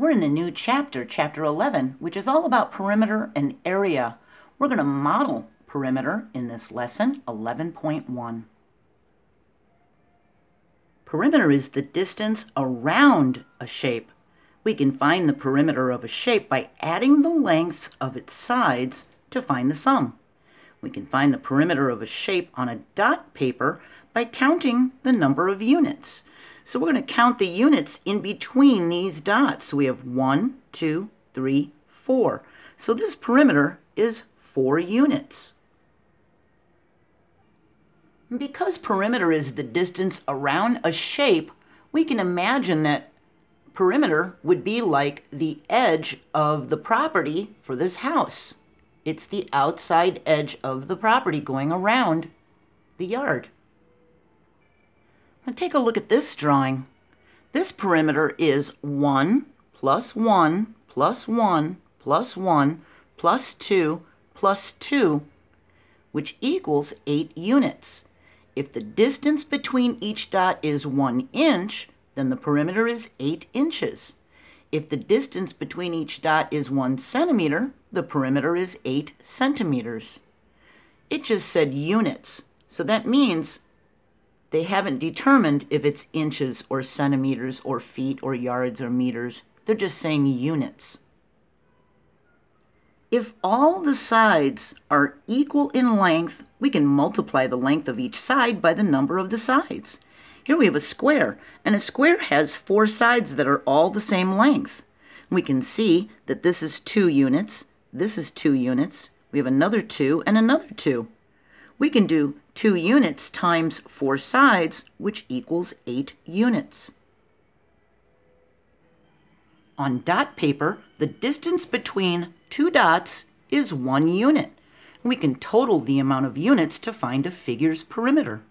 We're in a new chapter, chapter 11, which is all about perimeter and area. We're going to model perimeter in this lesson 11.1. Perimeter is the distance around a shape. We can find the perimeter of a shape by adding the lengths of its sides to find the sum. We can find the perimeter of a shape on a dot paper by counting the number of units. So we're going to count the units in between these dots. So we have one, two, three, four. So this perimeter is four units. Because perimeter is the distance around a shape, we can imagine that perimeter would be like the edge of the property for this house. It's the outside edge of the property going around the yard. Now take a look at this drawing. This perimeter is 1 plus 1 plus 1 plus 1 plus 2 plus 2, which equals 8 units. If the distance between each dot is 1 inch, then the perimeter is 8 inches. If the distance between each dot is 1 centimeter, the perimeter is 8 centimeters. It just said units, so that means they haven't determined if it's inches or centimeters or feet or yards or meters. They're just saying units. If all the sides are equal in length, we can multiply the length of each side by the number of the sides. Here we have a square, and a square has four sides that are all the same length. We can see that this is two units, this is two units, we have another two, and another two. We can do 2 units times 4 sides, which equals 8 units. On dot paper, the distance between two dots is 1 unit. We can total the amount of units to find a figure's perimeter.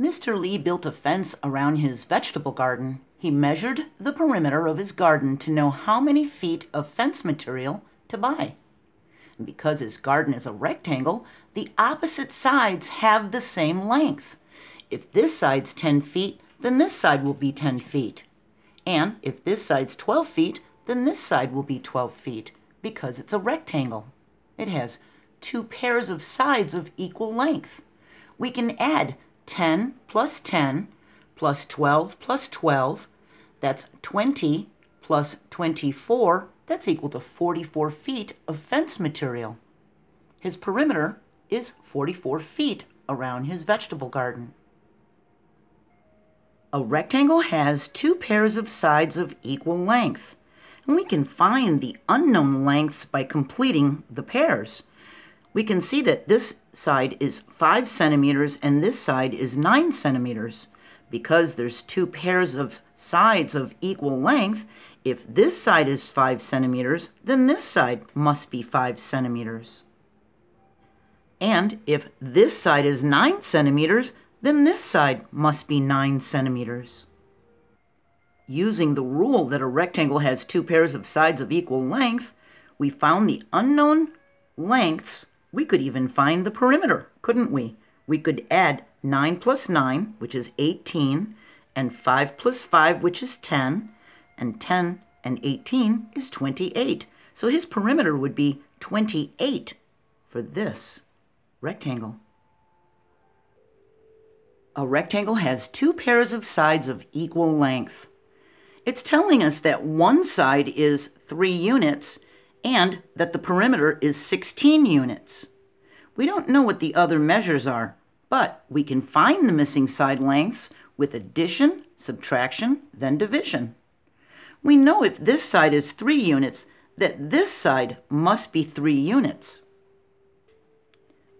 Mr. Lee built a fence around his vegetable garden. He measured the perimeter of his garden to know how many feet of fence material to buy. And because his garden is a rectangle, the opposite sides have the same length. If this side's 10 feet, then this side will be 10 feet. And if this side's 12 feet, then this side will be 12 feet because it's a rectangle. It has two pairs of sides of equal length. We can add 10 plus 10 plus 12 plus 12. That's 20 plus 24 that's equal to 44 feet of fence material. His perimeter is 44 feet around his vegetable garden. A rectangle has two pairs of sides of equal length, and we can find the unknown lengths by completing the pairs. We can see that this side is 5 centimeters and this side is 9 centimeters. Because there's two pairs of sides of equal length, if this side is 5 centimeters, then this side must be 5 centimeters. And if this side is 9 centimeters, then this side must be 9 centimeters. Using the rule that a rectangle has two pairs of sides of equal length, we found the unknown lengths. We could even find the perimeter, couldn't we? We could add 9 plus 9, which is 18, and 5 plus 5, which is 10, and 10 and 18 is 28. So his perimeter would be 28 for this rectangle. A rectangle has two pairs of sides of equal length. It's telling us that one side is 3 units and that the perimeter is 16 units. We don't know what the other measures are, but we can find the missing side lengths with addition, subtraction, then division. We know if this side is 3 units, that this side must be 3 units.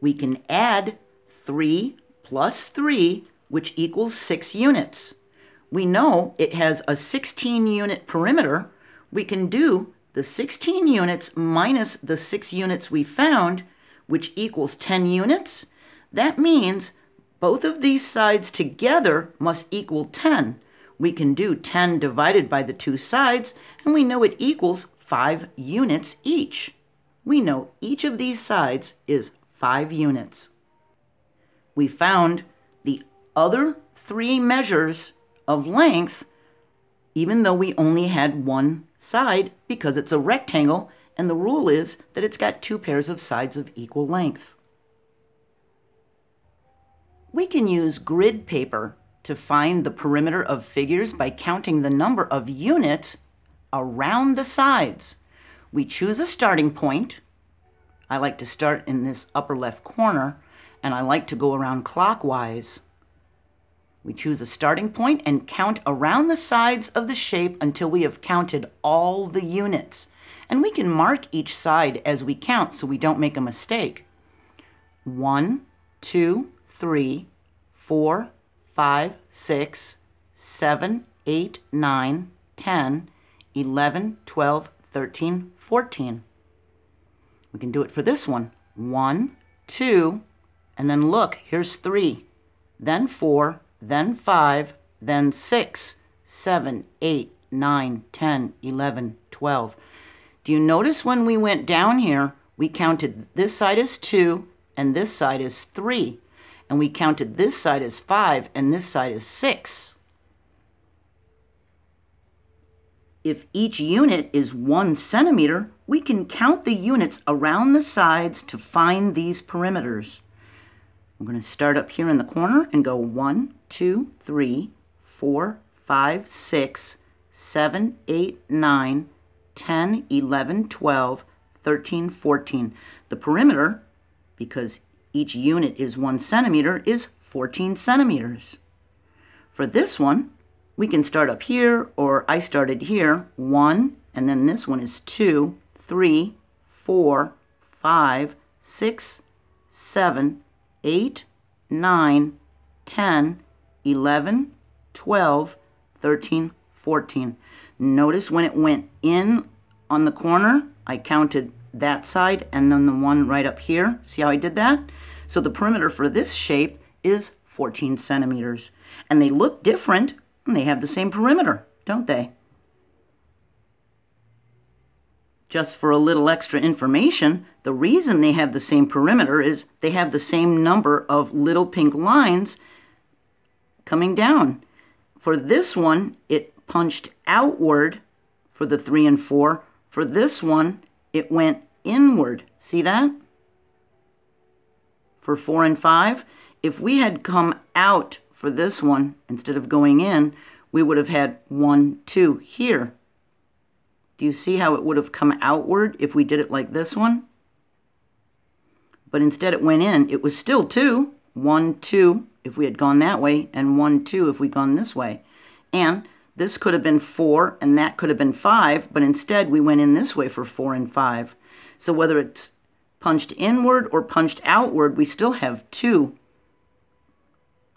We can add 3 plus 3, which equals 6 units. We know it has a 16 unit perimeter. We can do the 16 units minus the 6 units we found, which equals 10 units. That means both of these sides together must equal 10 we can do 10 divided by the two sides, and we know it equals 5 units each. We know each of these sides is 5 units. We found the other three measures of length even though we only had one side because it's a rectangle and the rule is that it's got two pairs of sides of equal length. We can use grid paper to find the perimeter of figures by counting the number of units around the sides. We choose a starting point. I like to start in this upper left corner and I like to go around clockwise. We choose a starting point and count around the sides of the shape until we have counted all the units. And we can mark each side as we count so we don't make a mistake. One, two, three, four, five, six, seven, eight, nine, ten, eleven, twelve, thirteen, fourteen. We can do it for this one. One, two, and then look, here's three, then four, then five, then six, seven, eight, nine, ten, eleven, twelve. Do you notice when we went down here, we counted this side as 2 and this side as 3. And we counted this side as 5 and this side as 6. If each unit is 1 centimeter, we can count the units around the sides to find these perimeters. I'm going to start up here in the corner and go 1, 2, 3, 4, 5, 6, 7, 8, 9, 10, 11, 12, 13, 14. The perimeter, because each unit is one centimeter, is 14 centimeters. For this one, we can start up here, or I started here, 1, and then this one is 2, 3, 4, 5, 6, 7, 8, 9, 10, 11, 12, 13, 14. Notice when it went in on the corner, I counted that side and then the one right up here. See how I did that? So the perimeter for this shape is 14 centimeters. And they look different and they have the same perimeter, don't they? Just for a little extra information, the reason they have the same perimeter is they have the same number of little pink lines coming down. For this one, it punched outward for the 3 and 4. For this one, it went inward. See that? For 4 and 5, if we had come out for this one instead of going in, we would have had 1, 2 here. Do you see how it would have come outward if we did it like this one? But instead it went in. It was still 2. 1, 2 if we had gone that way, and 1, 2 if we'd gone this way. And this could have been 4 and that could have been 5, but instead we went in this way for 4 and 5. So whether it's punched inward or punched outward, we still have two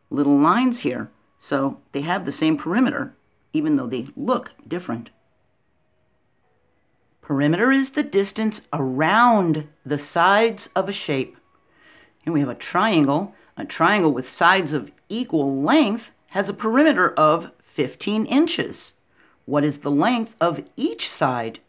little lines here. So they have the same perimeter, even though they look different. Perimeter is the distance around the sides of a shape. And we have a triangle. A triangle with sides of equal length has a perimeter of 15 inches. What is the length of each side?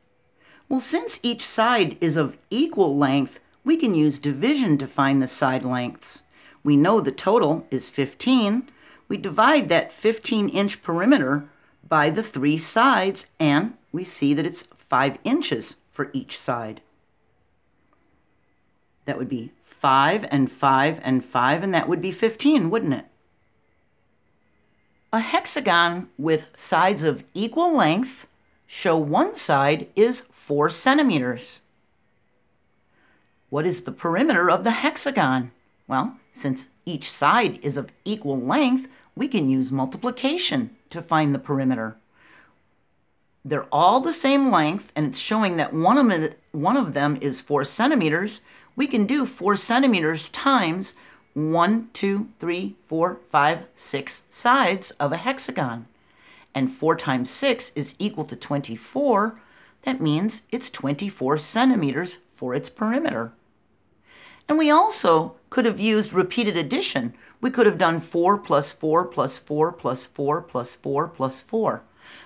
Well, since each side is of equal length, we can use division to find the side lengths. We know the total is 15. We divide that 15 inch perimeter by the three sides and we see that it's 5 inches for each side. That would be 5 and 5 and 5 and that would be 15, wouldn't it? A hexagon with sides of equal length show one side is 4 centimeters. What is the perimeter of the hexagon? Well, since each side is of equal length, we can use multiplication to find the perimeter. They're all the same length, and it's showing that one of, them, one of them is 4 centimeters. We can do 4 centimeters times one, two, three, four, five, six sides of a hexagon. And 4 times 6 is equal to 24. That means it's 24 centimeters for its perimeter. And we also could have used repeated addition. We could have done 4 plus 4 plus 4 plus 4 plus 4 plus 4.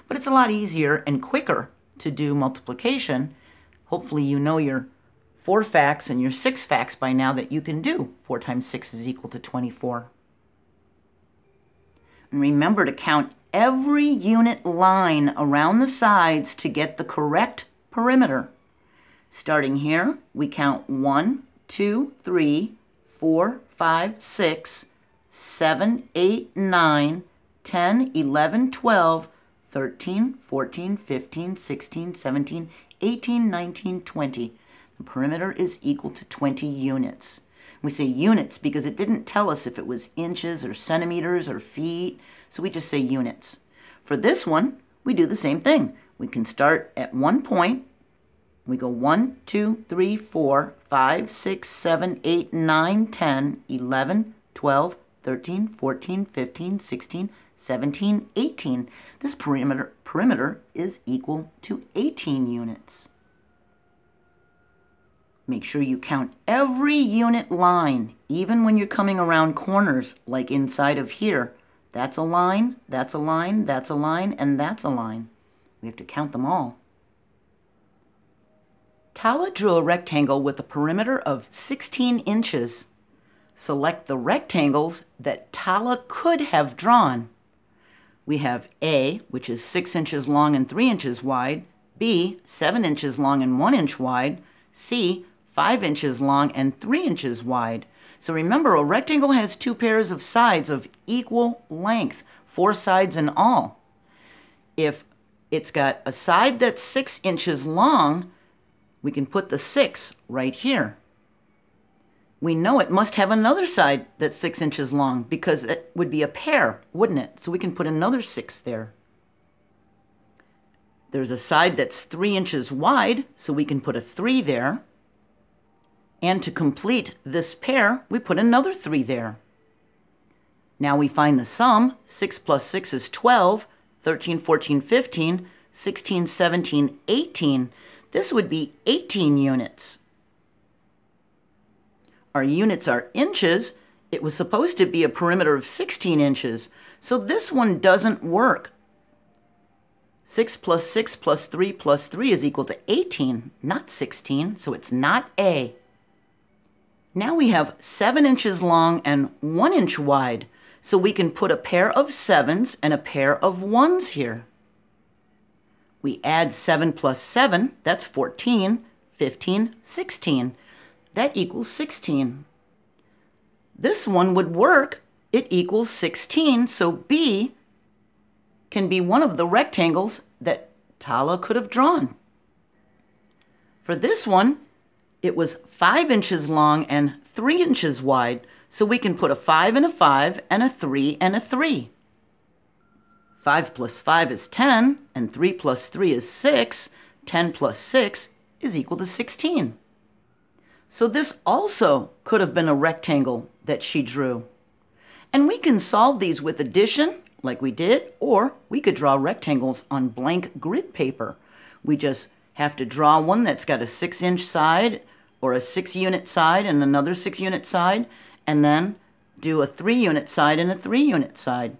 But it's a lot easier and quicker to do multiplication. Hopefully you know your four facts and your six facts by now that you can do. 4 times 6 is equal to 24. And remember to count every unit line around the sides to get the correct perimeter. Starting here, we count 1, 2, 3, 4, 5, 6, 7, 8, 9, 10, 11, 12, 13, 14, 15, 16, 17, 18, 19, 20. The perimeter is equal to 20 units. We say units because it didn't tell us if it was inches or centimeters or feet, so we just say units. For this one, we do the same thing. We can start at one point. We go 1, 2, 3, 4, 5, 6, 7, 8, 9, 10, 11, 12, 13, 14, 15, 16, 17, 18. This perimeter, perimeter is equal to 18 units. Make sure you count every unit line, even when you're coming around corners, like inside of here. That's a line, that's a line, that's a line, and that's a line. We have to count them all. Tala drew a rectangle with a perimeter of 16 inches. Select the rectangles that Tala could have drawn. We have A, which is 6 inches long and 3 inches wide, B, 7 inches long and 1 inch wide, C, 5 inches long and 3 inches wide. So remember, a rectangle has two pairs of sides of equal length, four sides in all. If it's got a side that's 6 inches long, we can put the 6 right here. We know it must have another side that's 6 inches long because it would be a pair, wouldn't it? So we can put another 6 there. There's a side that's 3 inches wide, so we can put a 3 there. And to complete this pair, we put another 3 there. Now we find the sum. 6 plus 6 is 12, 13, 14, 15, 16, 17, 18. This would be 18 units. Our units are inches. It was supposed to be a perimeter of 16 inches, so this one doesn't work. 6 plus 6 plus 3 plus 3 is equal to 18, not 16, so it's not A. Now we have seven inches long and one inch wide, so we can put a pair of sevens and a pair of ones here. We add 7 plus 7, that's 14, 15, 16. That equals 16. This one would work. It equals 16, so B can be one of the rectangles that Tala could have drawn. For this one, it was five inches long and three inches wide, so we can put a five and a five and a three and a three. Five plus five is 10, and three plus three is six. 10 plus six is equal to 16. So this also could have been a rectangle that she drew. And we can solve these with addition, like we did, or we could draw rectangles on blank grid paper. We just have to draw one that's got a six inch side or a six unit side and another six unit side, and then do a three unit side and a three unit side.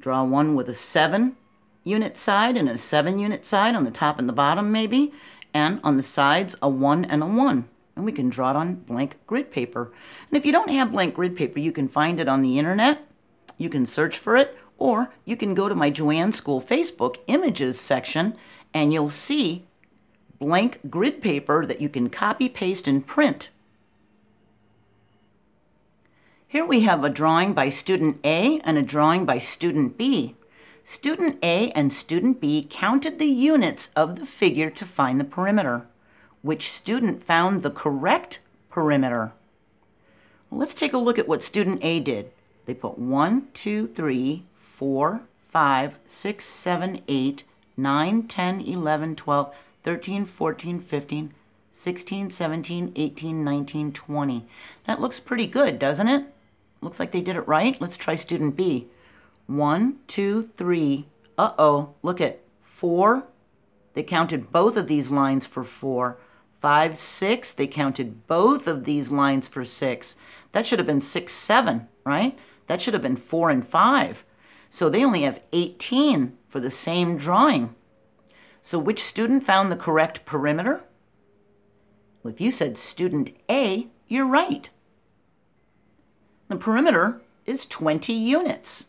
Draw one with a seven unit side and a seven unit side on the top and the bottom, maybe, and on the sides, a one and a one. And we can draw it on blank grid paper. And if you don't have blank grid paper, you can find it on the internet. You can search for it, or you can go to my JoAnn's School Facebook images section and you'll see blank grid paper that you can copy, paste, and print. Here we have a drawing by student A and a drawing by student B. Student A and student B counted the units of the figure to find the perimeter. Which student found the correct perimeter? Well, let's take a look at what student A did. They put 1, 2, 3, 4, 5, 6, 7, 8, 9, 10, 11, 12, 13, 14, 15, 16, 17, 18, 19, 20. That looks pretty good, doesn't it? Looks like they did it right. Let's try student B. One, two, three. Uh-oh, look at four. They counted both of these lines for four. Five, six, they counted both of these lines for six. That should have been six, seven, right? That should have been four and five. So they only have 18 for the same drawing. So which student found the correct perimeter? Well, if you said student A, you're right. The perimeter is 20 units.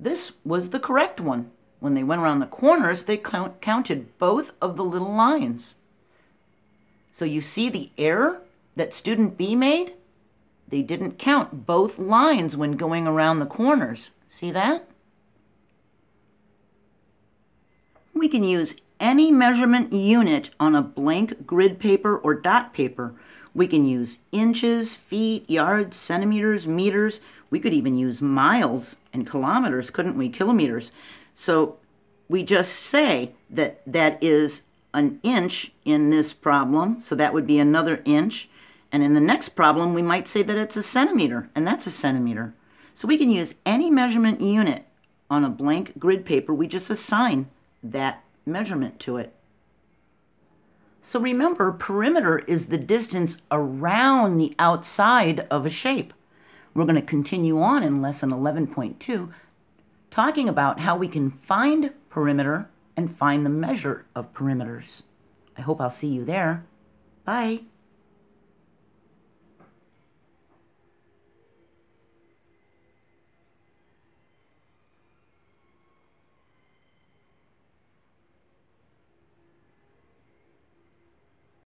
this was the correct one. When they went around the corners, they count, counted both of the little lines. So you see the error that student B made? They didn't count both lines when going around the corners. See that? We can use any measurement unit on a blank grid paper or dot paper. We can use inches, feet, yards, centimeters, meters. We could even use miles and kilometers, couldn't we? Kilometers. So we just say that that is an inch in this problem, so that would be another inch. And in the next problem, we might say that it's a centimeter, and that's a centimeter. So we can use any measurement unit on a blank grid paper. We just assign that measurement to it. So remember, perimeter is the distance around the outside of a shape. We're going to continue on in lesson 11.2, talking about how we can find perimeter and find the measure of perimeters. I hope I'll see you there. Bye.